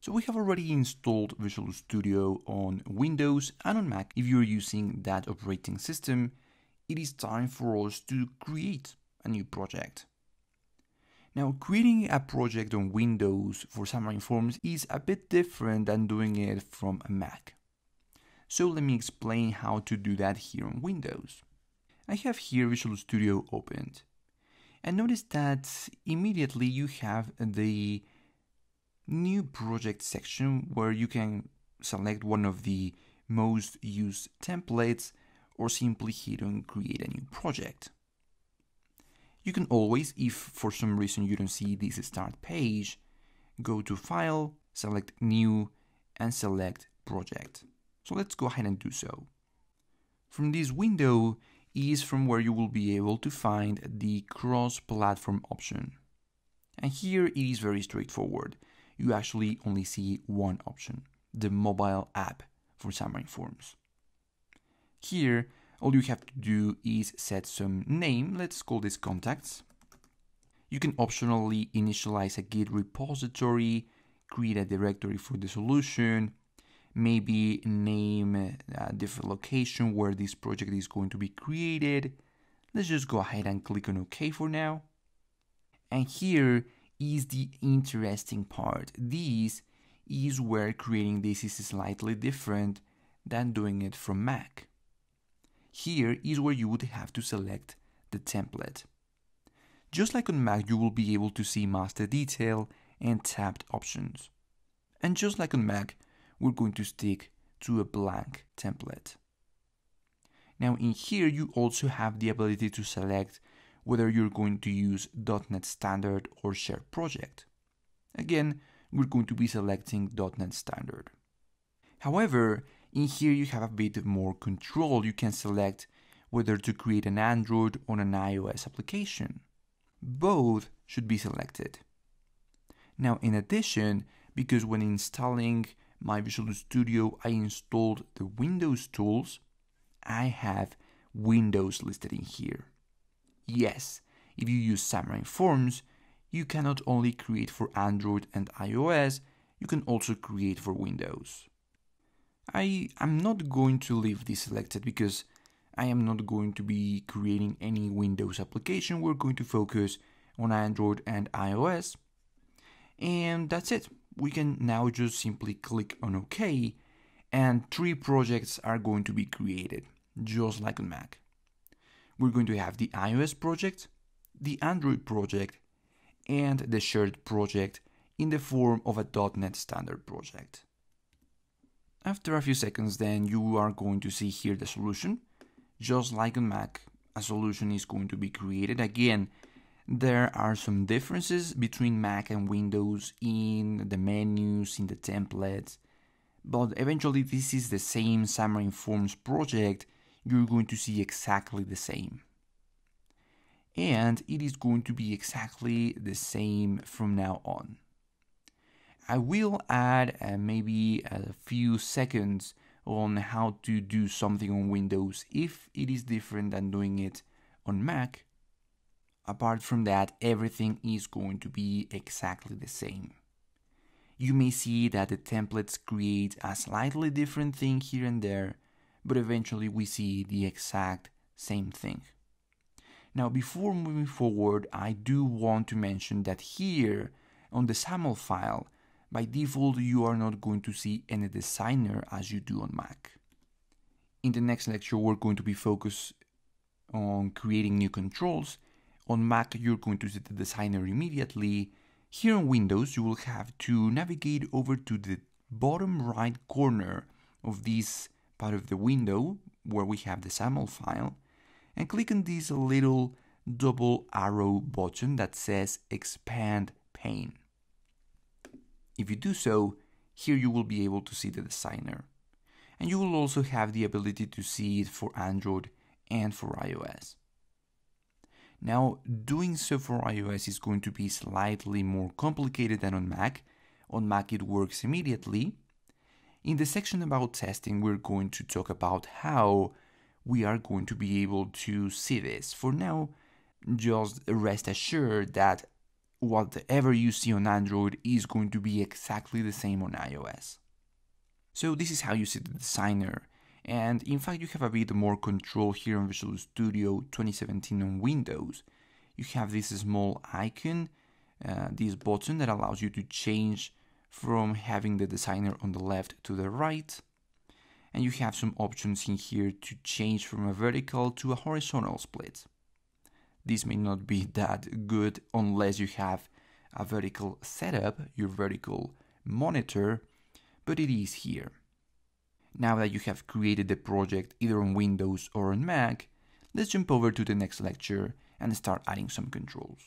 So we have already installed Visual Studio on Windows and on Mac. If you're using that operating system, it is time for us to create a new project. Now, creating a project on Windows for Xamarin Forms is a bit different than doing it from a Mac. So let me explain how to do that here on Windows. I have here Visual Studio opened. And notice that immediately you have the new project section where you can select one of the most used templates or simply hit on create a new project. You can always, if for some reason you don't see this start page, go to file, select new and select project. So let's go ahead and do so. From this window is from where you will be able to find the cross-platform option. And here it is very straightforward. You actually only see one option, the mobile app for Xamarin Forms. Here, all you have to do is set some name, let's call this contacts. You can optionally initialize a Git repository, create a directory for the solution, maybe name a different location where this project is going to be created. Let's just go ahead and click on OK for now. And here is the interesting part. This is where creating this is slightly different than doing it from Mac. Here is where you would have to select the template. Just like on Mac, you will be able to see master detail and tabbed options. And just like on Mac, we're going to stick to a blank template. Now in here, you also have the ability to select whether you're going to use .NET Standard or Shared Project. Again, we're going to be selecting .NET Standard. However, in here you have a bit more control. You can select whether to create an Android or an iOS application. Both should be selected. Now, in addition, because when installing my Visual Studio, I installed the Windows tools, I have Windows listed in here. Yes, if you use Xamarin Forms, you can not only create for Android and iOS, you can also create for Windows. I am not going to leave this selected because I am not going to be creating any Windows application. We're going to focus on Android and iOS. And that's it. We can now just simply click on OK and three projects are going to be created, just like on Mac. We're going to have the iOS project, the Android project, and the shared project in the form of a .NET Standard project. After a few seconds then you are going to see here the solution. Just like on Mac, a solution is going to be created. Again, there are some differences between Mac and Windows in the menus, in the templates, but eventually this is the same Xamarin Forms project, you're going to see exactly the same. And it is going to be exactly the same from now on. I will add uh, maybe a few seconds on how to do something on Windows if it is different than doing it on Mac. Apart from that, everything is going to be exactly the same. You may see that the templates create a slightly different thing here and there, but eventually we see the exact same thing. Now, before moving forward, I do want to mention that here on the XAML file, by default, you are not going to see any designer as you do on Mac. In the next lecture, we're going to be focused on creating new controls. On Mac, you're going to see the designer immediately. Here on Windows, you will have to navigate over to the bottom right corner of this part of the window where we have the XAML file and click on this little double arrow button that says expand pane. If you do so, here you will be able to see the designer. And you will also have the ability to see it for Android and for iOS. Now, doing so for iOS is going to be slightly more complicated than on Mac. On Mac it works immediately. In the section about testing, we're going to talk about how we are going to be able to see this. For now, just rest assured that whatever you see on Android is going to be exactly the same on iOS. So this is how you see the designer. And in fact, you have a bit more control here on Visual Studio 2017 on Windows. You have this small icon, uh, this button that allows you to change from having the designer on the left to the right. And you have some options in here to change from a vertical to a horizontal split. This may not be that good unless you have a vertical setup, your vertical monitor, but it is here. Now that you have created the project either on Windows or on Mac, let's jump over to the next lecture and start adding some controls.